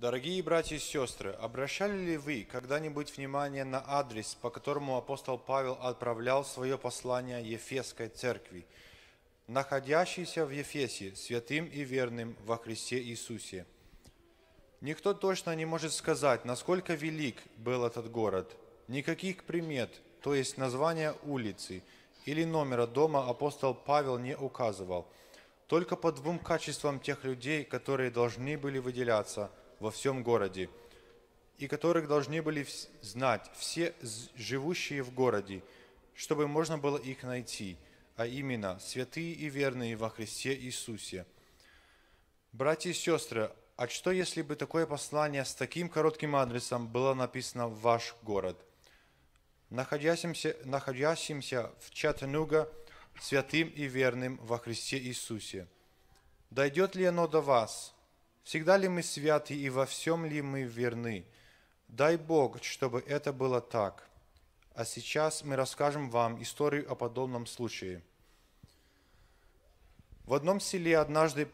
Дорогие братья и сестры, обращали ли вы когда-нибудь внимание на адрес, по которому апостол Павел отправлял свое послание Ефесской церкви, находящейся в Ефесе, святым и верным во Христе Иисусе? Никто точно не может сказать, насколько велик был этот город. Никаких примет, то есть названия улицы или номера дома апостол Павел не указывал. Только по двум качествам тех людей, которые должны были выделяться – во всем городе, и которых должны были знать все живущие в городе, чтобы можно было их найти, а именно святые и верные во Христе Иисусе. Братья и сестры, а что если бы такое послание с таким коротким адресом было написано в ваш город? Находящимся, находящимся в Чаттануга, святым и верным во Христе Иисусе. Дойдет ли оно до вас – Всегда ли мы святы и во всем ли мы верны? Дай Бог, чтобы это было так. А сейчас мы расскажем вам историю о подобном случае. В одном селе однажды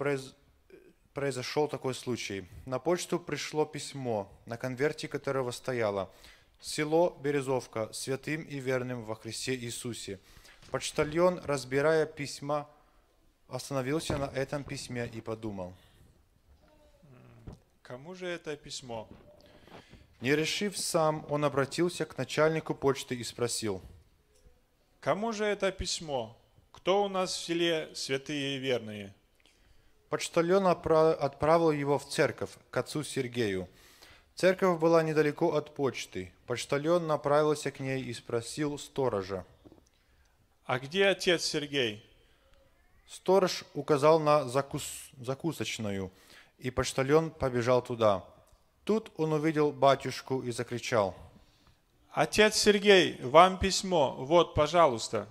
произошел такой случай. На почту пришло письмо, на конверте которого стояло «Село Березовка, святым и верным во Христе Иисусе». Почтальон, разбирая письма, остановился на этом письме и подумал – Кому же это письмо? Не решив сам, он обратился к начальнику почты и спросил. Кому же это письмо? Кто у нас в селе святые и верные? Почтальон отправил его в церковь, к отцу Сергею. Церковь была недалеко от почты. Почтальон направился к ней и спросил сторожа. А где отец Сергей? Сторож указал на закус... закусочную – и почтальон побежал туда. Тут он увидел батюшку и закричал. «Отец Сергей, вам письмо, вот, пожалуйста».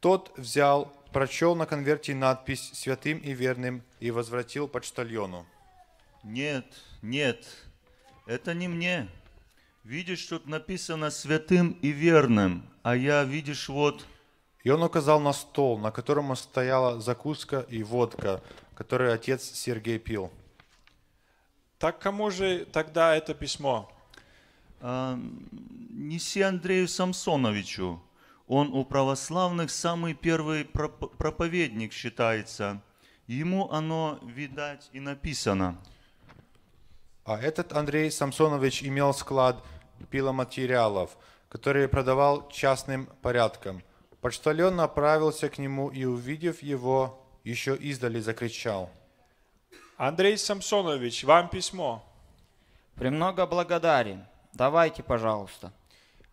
Тот взял, прочел на конверте надпись «Святым и верным» и возвратил почтальону. «Нет, нет, это не мне. Видишь, тут написано «святым и верным», а я, видишь, вот...» И он указал на стол, на котором стояла закуска и водка, который отец Сергей пил. Так кому же тогда это письмо? А, неси Андрею Самсоновичу. Он у православных самый первый проповедник считается. Ему оно, видать, и написано. А этот Андрей Самсонович имел склад пиломатериалов, который продавал частным порядком. Почтальон направился к нему и, увидев его, еще издали закричал. Андрей Самсонович, вам письмо. Премного благодарен. Давайте, пожалуйста.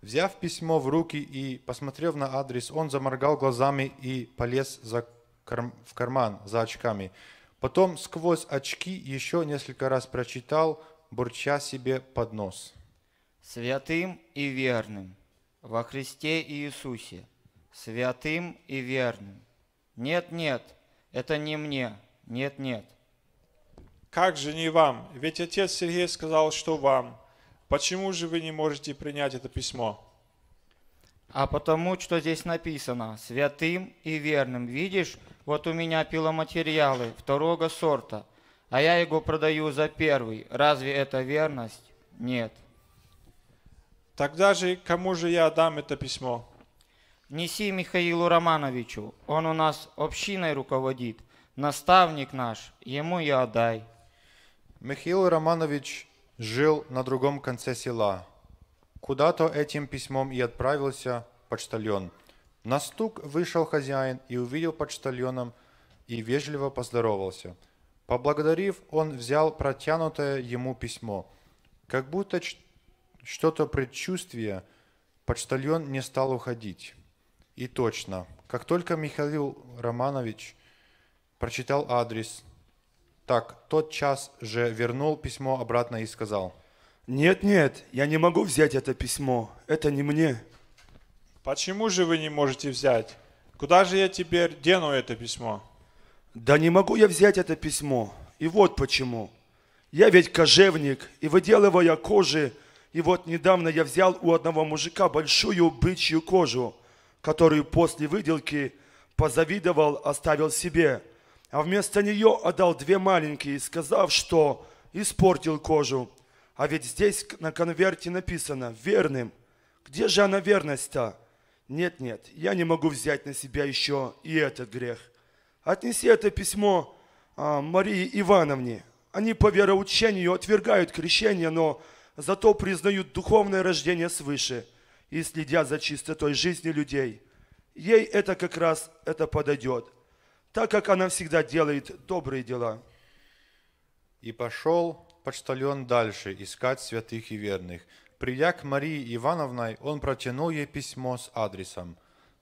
Взяв письмо в руки и посмотрев на адрес, он заморгал глазами и полез за кар... в карман за очками. Потом сквозь очки еще несколько раз прочитал, бурча себе под нос. Святым и верным во Христе Иисусе, святым и верным. Нет, нет, это не мне. Нет, нет. Как же не вам? Ведь отец Сергей сказал, что вам. Почему же вы не можете принять это письмо? А потому, что здесь написано, святым и верным. Видишь, вот у меня пиломатериалы второго сорта, а я его продаю за первый. Разве это верность? Нет. Тогда же кому же я дам это письмо? Неси Михаилу Романовичу, он у нас общиной руководит, наставник наш, ему и отдай. Михаил Романович жил на другом конце села. Куда-то этим письмом и отправился почтальон. На стук вышел хозяин и увидел почтальоном и вежливо поздоровался. Поблагодарив, он взял протянутое ему письмо. Как будто что-то предчувствие, почтальон не стал уходить. И точно, как только Михаил Романович прочитал адрес, так тот час же вернул письмо обратно и сказал. Нет, нет, я не могу взять это письмо, это не мне. Почему же вы не можете взять? Куда же я теперь дену это письмо? Да не могу я взять это письмо. И вот почему. Я ведь кожевник, и выделывая кожи, и вот недавно я взял у одного мужика большую бычью кожу – которую после выделки позавидовал, оставил себе, а вместо нее отдал две маленькие, сказав, что испортил кожу. А ведь здесь на конверте написано «верным». Где же она верность-то? Нет, нет, я не могу взять на себя еще и этот грех. Отнеси это письмо а, Марии Ивановне. Они по вероучению отвергают крещение, но зато признают духовное рождение свыше и следят за чистотой жизни людей. Ей это как раз это подойдет, так как она всегда делает добрые дела. И пошел почтальон дальше искать святых и верных. Придя к Марии Ивановной, он протянул ей письмо с адресом.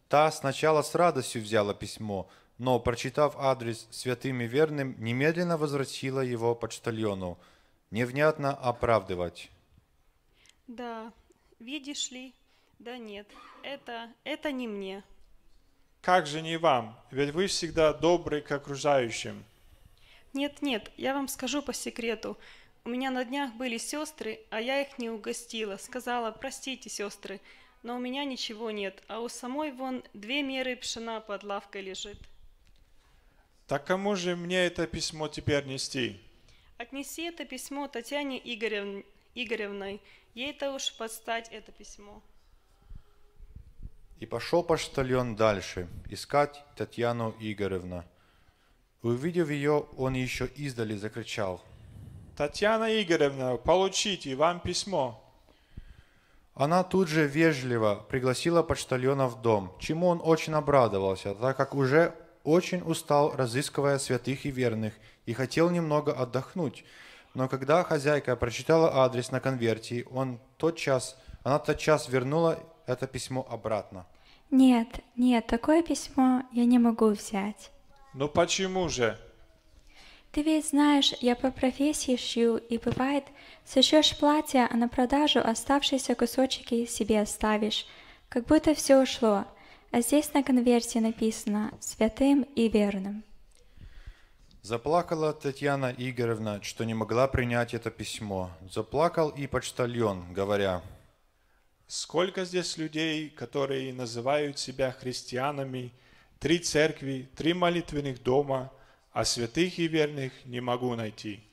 Та сначала с радостью взяла письмо, но, прочитав адрес святым и верным, немедленно возвратила его почтальону, невнятно оправдывать. Да, видишь ли, да нет, это, это не мне. Как же не вам? Ведь вы всегда добры к окружающим. Нет, нет, я вам скажу по секрету. У меня на днях были сестры, а я их не угостила. Сказала, простите, сестры, но у меня ничего нет, а у самой вон две меры пшена под лавкой лежит. Так кому же мне это письмо теперь нести? Отнеси это письмо Татьяне Игорев... Игоревной. Ей-то уж подстать это письмо. И пошел почтальон дальше, искать Татьяну Игоревну. Увидев ее, он еще издали закричал. Татьяна Игоревна, получите вам письмо. Она тут же вежливо пригласила почтальона в дом, чему он очень обрадовался, так как уже очень устал, разыскивая святых и верных, и хотел немного отдохнуть. Но когда хозяйка прочитала адрес на конверте, он тотчас, она тотчас вернула это письмо обратно. Нет, нет, такое письмо я не могу взять. Но почему же? Ты ведь знаешь, я по профессии шью, и бывает, сошьешь платье, а на продажу оставшиеся кусочки себе оставишь, как будто все ушло, а здесь на конверте написано «святым и верным». Заплакала Татьяна Игоревна, что не могла принять это письмо. Заплакал и почтальон, говоря, Сколько здесь людей, которые называют себя христианами, три церкви, три молитвенных дома, а святых и верных не могу найти.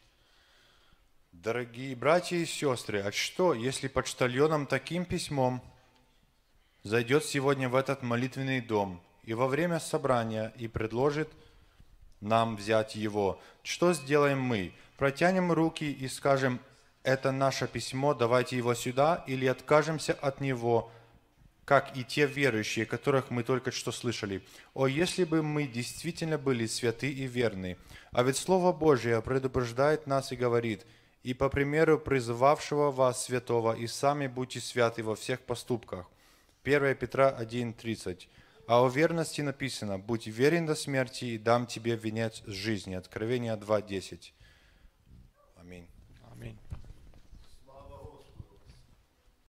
Дорогие братья и сестры, а что, если почтальоном таким письмом зайдет сегодня в этот молитвенный дом и во время собрания и предложит нам взять его, что сделаем мы? Протянем руки и скажем, это наше письмо, давайте его сюда, или откажемся от него, как и те верующие, которых мы только что слышали. О, если бы мы действительно были святы и верны! А ведь Слово Божье предупреждает нас и говорит, и по примеру призывавшего вас святого, и сами будьте святы во всех поступках. 1 Петра 1.30. А о верности написано, будь верен до смерти, и дам тебе венец жизни. Откровение 2.10.